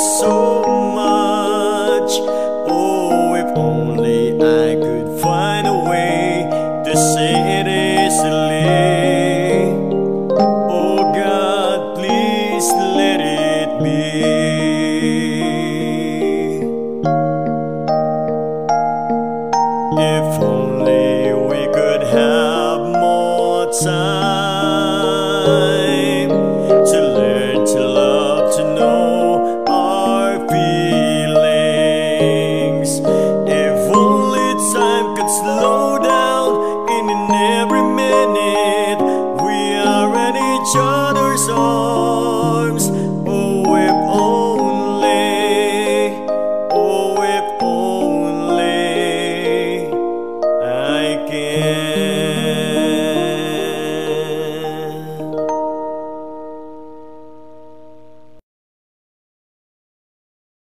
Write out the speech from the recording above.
soul.